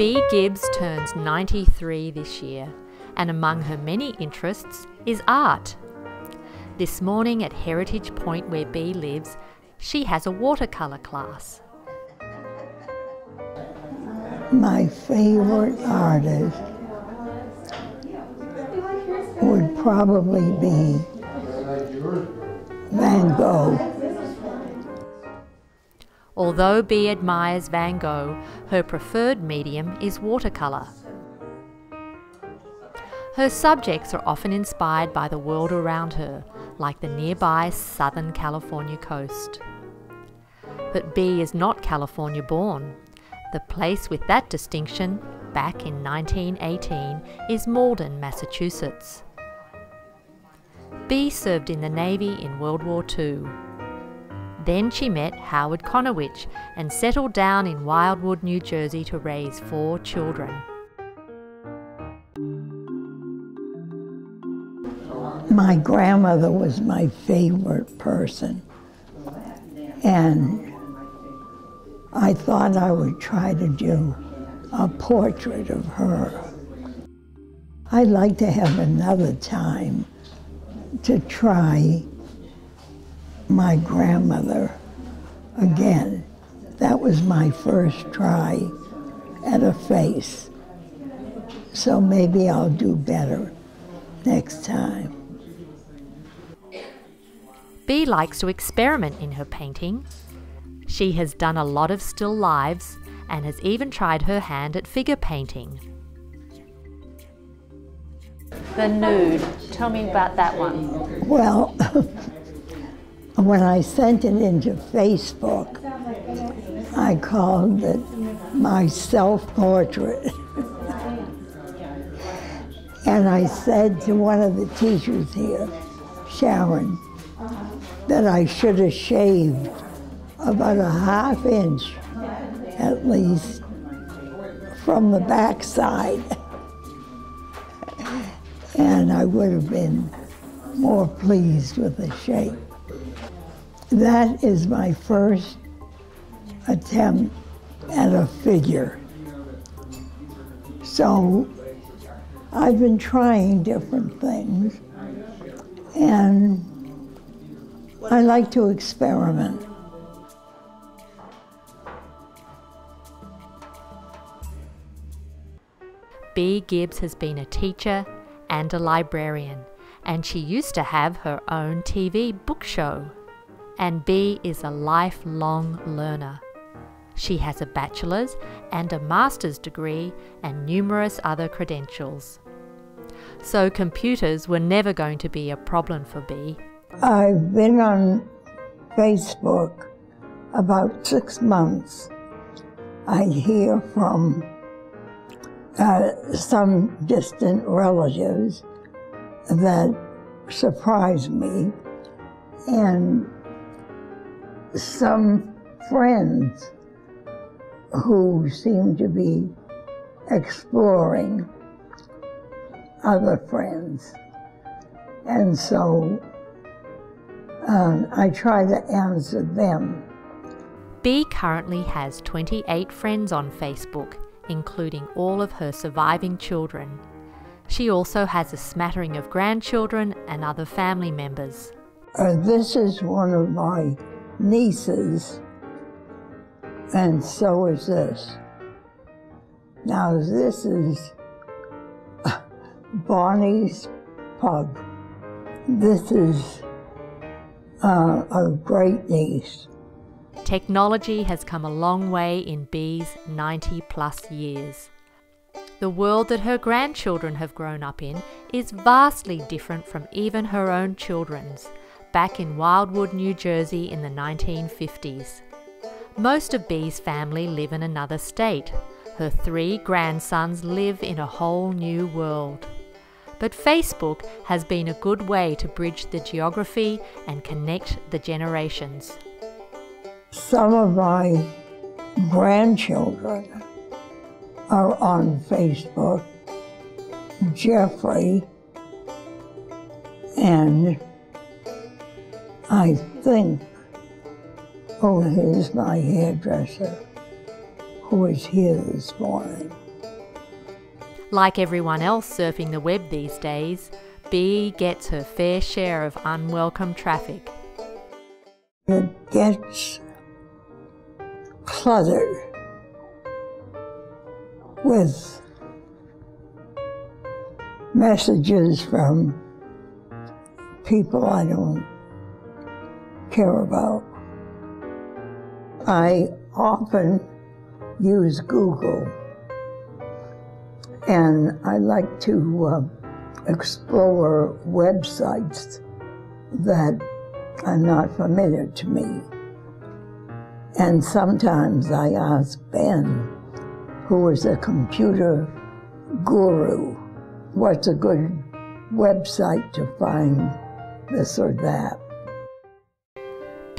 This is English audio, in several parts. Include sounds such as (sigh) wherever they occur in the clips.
Bee Gibbs turns 93 this year, and among her many interests is art. This morning at Heritage Pointe, where Bee lives, she has a watercolour class. My favorite artist would probably be Van Gogh. Although Bee admires Van Gogh, her preferred medium is watercolour. Her subjects are often inspired by the world around her, like the nearby Southern California coast. But Bee is not California born. The place with that distinction, back in 1918, is Malden, Massachusetts. Bee served in the Navy in World War II. Then she met Howard Konowich and settled down in Wildwood, New Jersey to raise four children. My grandmother was my favorite person. And I thought I would try to do a portrait of her. I'd like to have another time to try my grandmother again. That was my first try at a face. So maybe I'll do better next time. Bee likes to experiment in her painting. She has done a lot of still lives and has even tried her hand at figure painting. The nude. Tell me about that one. Well, (laughs) when I sent it into Facebook, I called it my self portrait. (laughs) and I said to one of the teachers here, Sharon, that I should have shaved about a half inch at least from the backside. (laughs) and I would have been more pleased with the shape. That is my first attempt at a figure. So I've been trying different things and I like to experiment. Bee Gibbs has been a teacher and a librarian, and she used to have her own TV book show. And Bee is a lifelong learner. She has a bachelor's and a master's degree and numerous other credentials. So computers were never going to be a problem for Bee. I've been on Facebook about six months. I hear from uh, some distant relatives that surprise me, and some friends who seem to be exploring other friends. And so um, I try to answer them. Bee currently has 28 friends on Facebook including all of her surviving children. She also has a smattering of grandchildren and other family members. Uh, this is one of my nieces, and so is this. Now, this is Bonnie's pug. This is uh, a great niece. Technology has come a long way in Bee's 90 plus years. The world that her grandchildren have grown up in is vastly different from even her own children's, back in Wildwood, New Jersey in the 1950s. Most of Bee's family live in another state. Her three grandsons live in a whole new world. But Facebook has been a good way to bridge the geography and connect the generations. Some of my grandchildren are on Facebook. Jeffrey and I think, oh, here's my hairdresser who was here this morning. Like everyone else surfing the web these days, Bee gets her fair share of unwelcome traffic. It gets cluttered with messages from people I don't care about. I often use Google and I like to uh, explore websites that are not familiar to me. And sometimes I ask Ben, who is a computer guru, what's a good website to find this or that.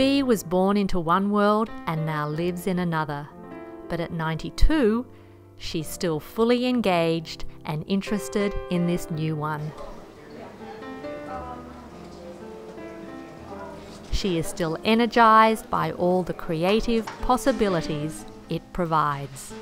Bee was born into one world and now lives in another. But at 92, she's still fully engaged and interested in this new one. She is still energized by all the creative possibilities it provides.